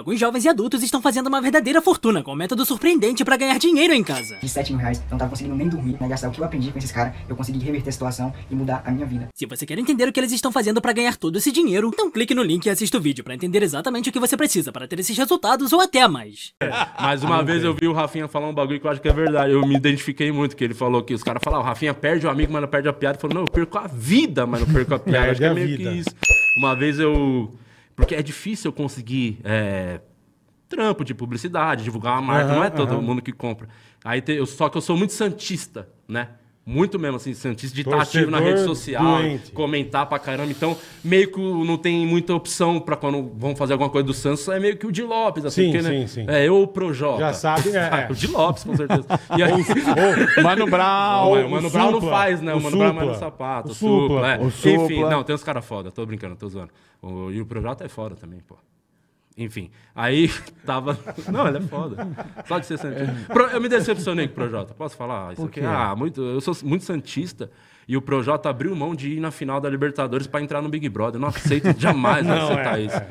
Alguns jovens e adultos estão fazendo uma verdadeira fortuna com um método surpreendente para ganhar dinheiro em casa. De 7 mil reais, não tava conseguindo nem dormir, né? Gastar o que eu aprendi com esses caras, eu consegui reverter a situação e mudar a minha vida. Se você quer entender o que eles estão fazendo para ganhar todo esse dinheiro, então clique no link e assista o vídeo para entender exatamente o que você precisa para ter esses resultados ou até mais. Mas uma vez eu vi o Rafinha falar um bagulho que eu acho que é verdade. Eu me identifiquei muito, que ele falou que os caras falaram, o Rafinha perde o amigo, mas não perde a piada. Ele falou, não, eu perco a vida, mas não perco a piada. Acho que é meio vida. que isso. Uma vez eu... Porque é difícil eu conseguir é, trampo de publicidade, divulgar uma marca, Aham, não é todo aham. mundo que compra. Aí te- eu, só que eu sou muito santista, né? Muito mesmo, assim, santista de estar ativo na rede social, doente. comentar pra caramba. Então, meio que não tem muita opção pra quando vão fazer alguma coisa do Santos, é meio que o de Lopes, assim, Sim, porque, né? sim, sim. É, eu ou o Projota. Já sabe, é, é. o de Lopes, com certeza. E aí, Mano Brown. o Mano Brown não faz, né? O o Mano Brown é Supla, mais no sapato. o Supla, Supla, é. o Enfim, Supla. não, tem uns caras foda, tô brincando, tô zoando. O, e o Projota é foda também, pô. Enfim, aí tava. Não, ele é foda. Só de ser santista. Eu me decepcionei com o Projota. Posso falar isso aqui? Ah, muito, eu sou muito santista. E o Projota abriu mão de ir na final da Libertadores pra entrar no Big Brother. Eu não aceito jamais aceitar é, isso.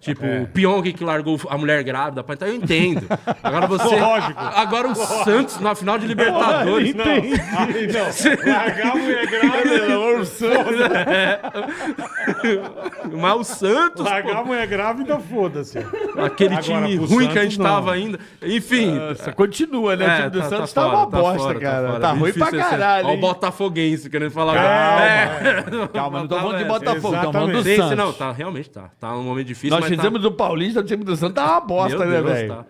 Tipo, o Pyong que largou a mulher grávida pra entrar, eu entendo. Agora você. Lógico. Agora o Santos na final de Libertadores. Não, não. Largar a mulher grávida. O Santos. Mas o Santos, Largar a mulher grávida, foda-se. aquele Agora, time ruim que a Santos, gente não. tava ainda. Enfim. Nossa, continua, né? o É, time do tá- Santos tá tá, fora, uma tá bosta, fora, tá cara. Tá, ruim pra esse- caralho. Ó o? Botafoguense querendo falar. Calma, É. Calma, não tô falando de É, Botafogo, tô falando do Santos. não, tá, realmente tá. Tá um momento difícil, Nós mas fizemos tá... do Paulista, o time do Santos tá uma bosta, Meu né, velho? tá.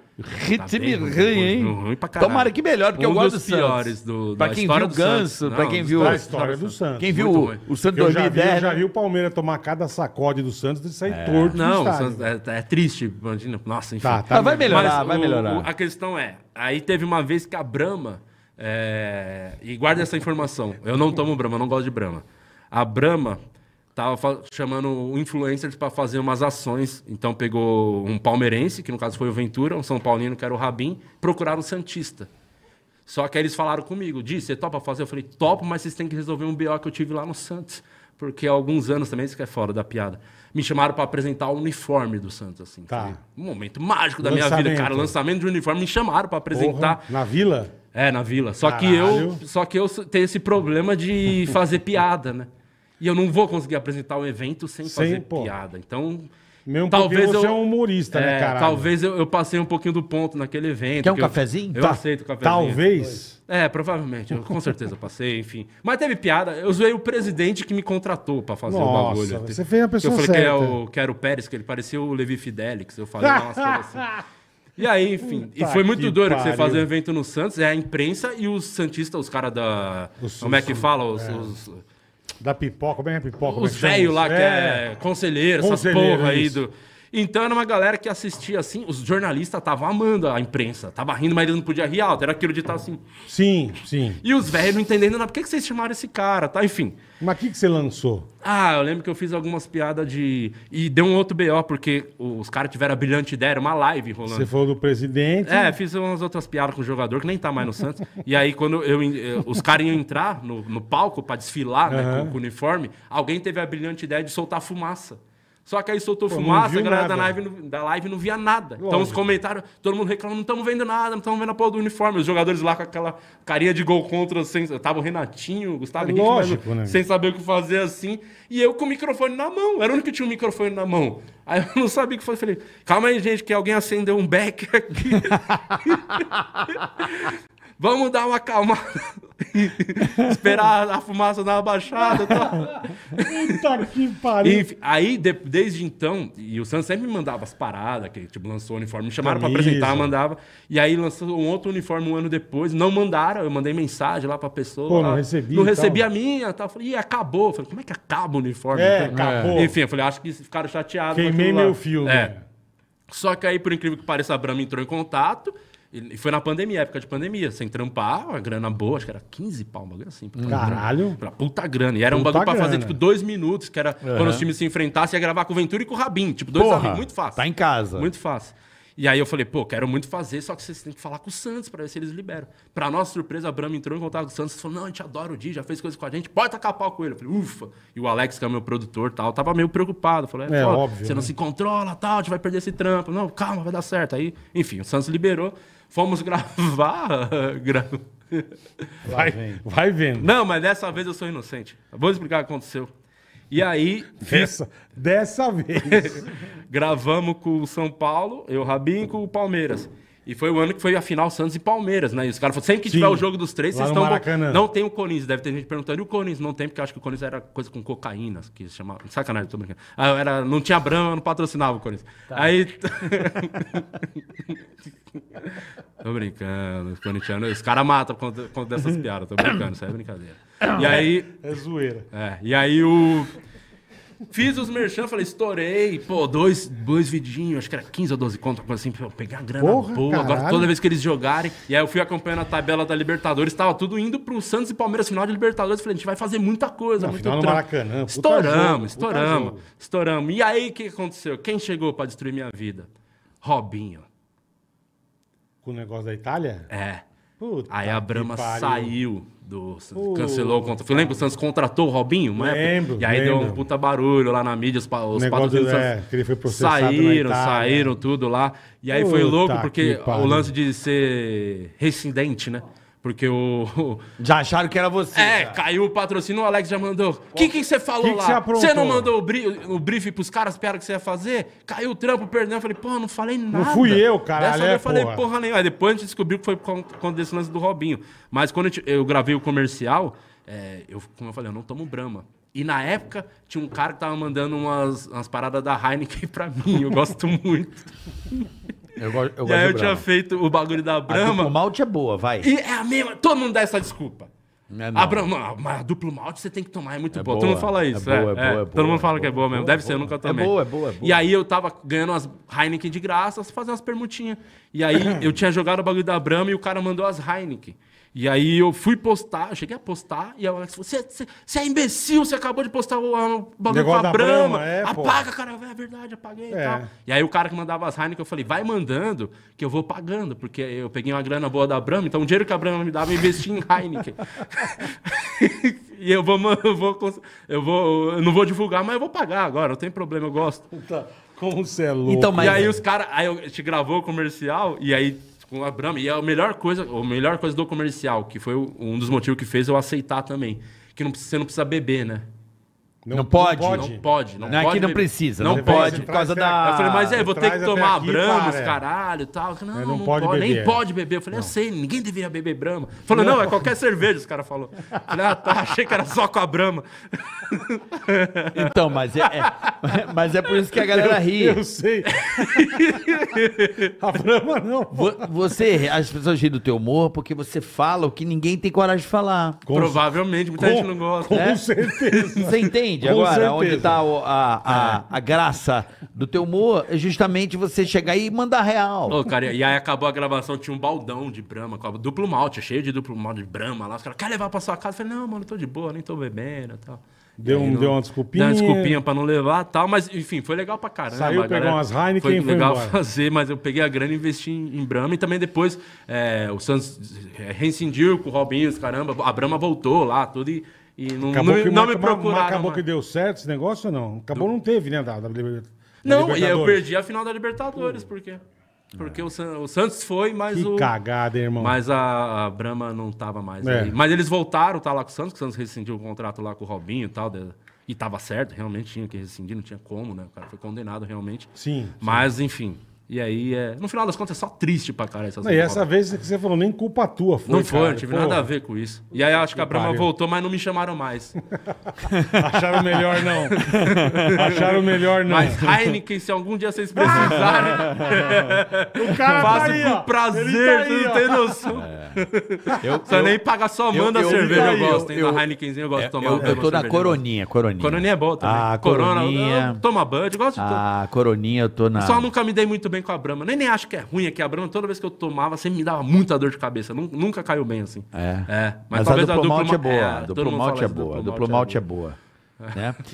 Tá time ruim, ruim, hein? ruim, ruim pra caralho. Tomara que melhor, porque Um eu gosto do dos piores do- pra da quem história viu o do. Ganso, Não, pra quem viu, Da piores. história do Santos. quem viu Muito o, o Santos Eu já, vi, eu 2010, já vi o Palmeiras tomar cada sacode do Santos e sair torto do Não, é, é triste, imagina. Nossa, enfim. Tá, tá. Vai melhorar, Mas vai melhorar. o- a questão é, aí teve uma vez que a Brahma, é, e guarda essa informação, eu não tomo Brahma, eu não gosto de Brahma. A Brahma tava chamando influencers para fazer umas ações, então pegou um palmeirense, que no caso foi o Ventura, um São Paulino que era o Rabin, procuraram o Santista. Só que aí eles falaram comigo, Di, você topa fazer? Eu falei, topo, mas vocês têm que resolver um BO que eu tive lá no Santos. Porque há alguns anos também, isso que é fora da piada, me chamaram para apresentar o uniforme do Santos, assim. Tá. Um momento mágico da minha vida, Lançamento. cara. Lançamento de uniforme, me chamaram para apresentar. Porra, na Vila? É, na vila. Só que eu, só que eu tenho esse problema de fazer piada, né? E eu não vou conseguir apresentar o evento sem, Sem, fazer pô. piada. Então, Mesmo talvez você eu é um humorista, né, é, caralho? Talvez eu, eu passei um pouquinho do ponto naquele evento. Quer um que eu- cafezinho? Eu, Tá- aceito o cafezinho. Talvez. É, provavelmente. Eu, com certeza passei, enfim. Mas teve piada. Eu zoei o presidente que me contratou pra fazer Nossa, o bagulho. você fez a pessoa Eu falei que, é certa. o, que era o Pérez, que ele parecia o Levi Fidelix. Eu falei coisas assim. E aí, enfim. e Puta foi muito doido que você fazer um evento no Santos. É a imprensa e os Santistas, os caras da... Os- como é que fala? Os, os, Da pipoca, como é que é pipoca? É os chama velhos lá que é, conselheiro, essas porra aí do... Então era uma galera que assistia assim, os jornalistas estavam amando a imprensa, tava rindo, mas eles não podiam rir alto, era aquilo de estar assim. Sim, sim. E os velhos não entendendo nada, por que, que vocês chamaram esse cara, tá? Enfim. Mas o que, que você lançou? Ah, eu lembro que eu fiz algumas piadas de... E deu um outro BO, porque os caras tiveram a brilhante ideia, era uma live rolando. Você falou do presidente. É, fiz umas outras piadas com o jogador que nem tá mais no Santos. e aí, quando eu, eu- os caras iam entrar no, no palco pra desfilar né, com, com o uniforme, alguém teve a brilhante ideia de soltar fumaça. Só que aí soltou Pô, fumaça, a galera da live, não- da live não via nada. Então os Lógico. comentários, todo mundo reclamando, não estamos vendo nada, não estamos vendo a porra do uniforme. Os jogadores lá com aquela carinha de gol contra, sem, tava o Renatinho, o Gustavo É Henrique, lógico, né? sem saber o que fazer assim. E eu com o microfone na mão, era o único que tinha um microfone na mão. Aí eu não sabia o que fazer. Falei, calma aí, gente, que alguém acendeu um beck aqui. Vamos dar uma acalmada. Esperar a fumaça dar uma baixada. Tá? Puta que pariu. Enfim, aí, de- desde então, e o Santos sempre me mandava as paradas, que tipo, lançou o uniforme, me chamaram pra Camisa. apresentar, mandava. E aí lançou um outro uniforme um ano depois, não mandaram, eu mandei mensagem lá pra pessoa. Pô, não recebi Não e recebi tal. a minha, tal. Falei, ih, acabou. Falei, como é que acaba o uniforme? É, Então, acabou. Enfim, eu falei, acho que ficaram chateados. Queimei meu filme. É. Só que aí, por incrível que pareça, a Brahma entrou em contato. E foi na pandemia, época de pandemia, sem trampar, uma grana boa, acho que era 15 pau, um bagulho assim. pra trabalhar. Caralho. Pra puta grana. E era um Puta bagulho pra fazer, grana. tipo, dois minutos, que era quando os times se enfrentassem, ia gravar com o Ventura e com o Rabin. Tipo, dois Porra, amigos. Muito fácil. tá em casa. Muito fácil. E aí eu falei, pô, quero muito fazer, só que vocês têm que falar com o Santos pra ver se eles liberam. Pra nossa surpresa, a Brahma entrou em contato com o Santos e falou, não, a gente adora o Di, já fez coisa com a gente, pode tacar pau com ele. Eu falei, ufa. E o Alex, que é o meu produtor e tal, tava meio preocupado. Falei, É, pô, óbvio, você não né? se controla, tal, a gente vai perder esse trampo. Não, calma, vai dar certo. Aí, enfim, o Santos liberou, fomos gravar... gra- Vai, vai vendo. Não, mas dessa vez eu sou inocente. Vou explicar o que aconteceu. E aí, Dessa, dessa vez. gravamos com o São Paulo, eu, Rabinho, e com o Palmeiras. E foi o ano que foi a final Santos e Palmeiras, né? E os caras falaram, sempre que Sim. tiver o jogo dos três, Lá vocês no estão... Maracanã. Não tem o Corinthians, deve ter gente perguntando, e o Corinthians? Não tem, porque eu acho que o Corinthians era coisa com cocaína, que se chamava... Sacanagem, tô brincando. Ah, era... Não tinha Brahma, não patrocinava o Corinthians. Aí... tô brincando, os corintianos... Os caras matam quando, quando dessas piadas, tô brincando, isso aí é brincadeira. E aí... É zoeira. É, e aí o. Fiz os merchan, falei, estourei, pô, dois, dois vidinhos, acho que era 15 ou 12 contas, coisa assim, pra pegar a grana Porra, boa. Agora, caralho. toda vez que eles jogarem. E aí eu fui acompanhando a tabela da Libertadores, tava tudo indo pro Santos e Palmeiras, final de Libertadores. Falei, a gente vai fazer muita coisa, Não, muito final trampo. Maracanã, Estouramos, estouramos, estouramos. E aí, o que aconteceu? Quem chegou pra destruir minha vida? Robinho. Com o negócio da Itália? É. Puta Aí a Brahma saiu do. Puta. Cancelou o contrato. Lembra que o Santos contratou o Robinho? uma época? Lembro, E aí deu lembro. um puta barulho lá na mídia. Os, os patrocínios é, que ele foi processado saíram, saíram tudo lá. E aí foi Puta louco porque o lance de ser rescindente, né? Porque o. Já acharam que era você. É, já. caiu o patrocínio, o Alex já mandou. O que que você falou Que que lá? você aprontou? Você não mandou o, bri o briefing pros caras, espera que você ia fazer? Caiu o trampo, perdão. Eu falei, pô, não falei nada. fui eu, caralho, Dessa vez é, eu falei, porra. porra nenhuma. Aí depois a gente descobriu que foi por conta desse lance do Robinho. Mas quando eu, gravei o comercial, é, eu, como eu falei, eu não tomo Brahma. E na época, tinha um cara que tava mandando umas, umas paradas da Heineken pra mim. Eu gosto muito. Eu, go- eu e gosto aí eu tinha Brahma. feito o bagulho da A duplo Brahma. malte é boa, vai. E é a mesma. Todo mundo dá essa desculpa. É não. A Brahma, mas duplo malte você tem que tomar, é muito É boa. Todo mundo fala isso. é É, boa, é é. boa, é Todo boa, mundo fala é que é boa mesmo. Deve ser, eu nunca tomei. boa, é boa, é boa. E aí eu tava ganhando umas Heineken de graça, fazendo umas permutinhas. E aí eu tinha jogado o bagulho da Brahma e o cara mandou as Heineken. E aí eu fui postar, eu cheguei a postar, e a Alex falou: Você é imbecil, você acabou de postar o, o bagulho com Negócio a Brahma. Brahma, é, pô. Apaga, cara. É verdade, apaguei e É. tal. E aí o cara que mandava as Heineken, eu falei, vai mandando, que eu vou pagando, porque eu peguei uma grana boa da Brahma, então o dinheiro que a Brahma me dava, eu investi em Heineken. e eu vou, eu vou, eu vou, eu não vou divulgar, mas eu vou pagar agora, não tem problema, eu gosto. Puta, como você é louco. Então, mas- E aí os caras, aí eu- a gente gravou o comercial, e aí com a Brahma, e a melhor coisa, a melhor coisa do comercial, que foi um dos motivos que fez eu aceitar também, que não, você não precisa beber, né? Não pode? Não pode, não, Não, pode. aqui não precisa, Não não pode. pode, por causa da... Eu falei, mas é, vou ter que tomar Brahma, é. caralho e tal. Não, não não, pode pode, beber, nem é. pode beber. Eu falei, eu sei, ninguém deveria beber Brahma. Falou, não, é qualquer cerveja, os caras falaram. Falei, ah, tá, achei que era só com a Brahma. Então, mas é, é- mas é por isso que a galera ri. Eu sei. a Brahma não. Você, as pessoas riem do teu humor porque você fala o que ninguém tem coragem de falar. Com- Provavelmente, muita com- gente não gosta. Com É? certeza. Você entende Com agora certeza. onde está a, a, a graça do teu humor? É justamente você chegar aí e mandar real. Ô, cara, e aí acabou a gravação, tinha um baldão de Brahma, com a duplo malte, cheio de duplo malte de Brahma lá. Os caras, quer levar pra sua casa? Eu falei, não, mano, tô de boa, nem tô bebendo e tal. Deu um- não- deu uma desculpinha. Deu uma desculpinha pra não levar e tal, mas enfim, foi legal pra caramba. Saiu, pegou umas Heineken Foi e foi legal embora. fazer, mas eu peguei a grana e investi em, em Brahma e também depois é, o Santos é, reincidiu com o Robinho, caramba, a Brahma voltou lá, tudo e, e não, Acabou não, que, não me procuraram. mas acabou mais. que deu certo esse negócio ou não? Acabou não teve, né? Da, da, da Não, e eu perdi a final da Libertadores, por quê? Porque o, San- o Santos foi, mas Que o. cagada, irmão. Mas a, a Brahma não tava mais É. Mas eles voltaram, tá lá com o Santos, que o Santos rescindiu o contrato lá com o Robinho e tal. de- e tava certo, realmente tinha que rescindir, não tinha como, né? O cara foi condenado realmente. Sim. Mas, enfim. E aí, é, no final das contas, é só triste pra cara essas Não, e essa vez que você falou, nem culpa tua foi, Não foi, cara. não tive Pô, nada a ver com isso. E aí acho que a Brahma pariu. voltou, mas não me chamaram mais. Acharam melhor não. Acharam melhor não. Mas Heineken, se algum dia vocês precisarem, o cara faço tá aí, com ó. prazer, Ele tá aí, você não tem noção. Eu, Precisa nem pagar, só manda eu- a cerveja, eu- eu gosto. Eu- da Heinekenzinha, eu gosto de tomar. eu, eu tô na coroninha, coroninha. Coroninha é boa também. Ah, Corona, coroninha. eu- toma Bud, gosto de Ah, coroninha eu tô na... Só nunca me dei muito bem com a Brahma. Nem, nem acho que é ruim aqui a Brahma. Toda vez que eu tomava, sempre me dava muita dor de cabeça. Nun- Nunca caiu bem assim. É. É. Mas, talvez a duplo malte é boa. é, duplo malte é boa. Duplo malte é boa. né?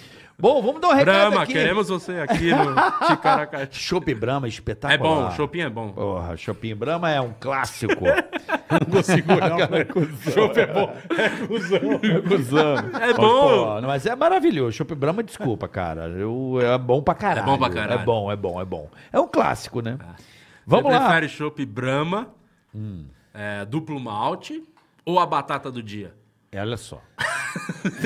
Bom, vamos dar um recado Brahma, aqui. queremos você aqui no Ticaracati. Chopp Brahma, É espetacular. bom, o shopping é bom. Porra, Shopping Brahma é um clássico. Não consigo não. né? Chopp é bom. É cuzão. é É bom. mas é maravilhoso. Chopp Brahma, desculpa, cara. Eu, é bom pra caralho. É bom pra caralho. É bom, é bom, é bom. É um clássico, né? Você Vamos lá. prefere chopp Brahma, é, duplo malte ou a batata do dia? Olha só.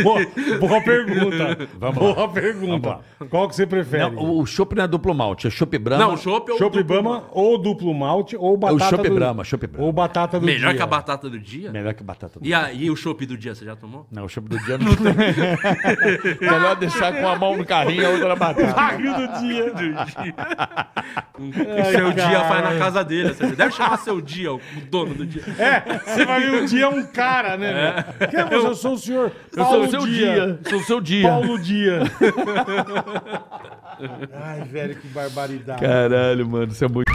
Boa, boa pergunta. Vamos boa lá. pergunta. Qual que você prefere? Não, o, o chopp não é duplo malte, é chopp Brahma. Não, chopp ou Chopp duplo Brahma ou duplo malte ou batata chopp do... Brahma, chopp Brahma. Ou batata do Melhor dia. que a batata do dia? Melhor que batata do E, a, e o chopp do dia, você já tomou? Não, o chopp do dia não tem. Melhor deixar com a mão no carrinho e a outra na batata. Barril do dia. O seu dia faz na casa dele. Você deve chamar seu dia, o dono do dia. É, você vai ver um dia é um cara, né? meu? É você? Eu sou senhor Eu sou o seu dia. Sou o seu dia. Paulo Dia. Ai, velho, que barbaridade. Caralho, mano, isso é muito.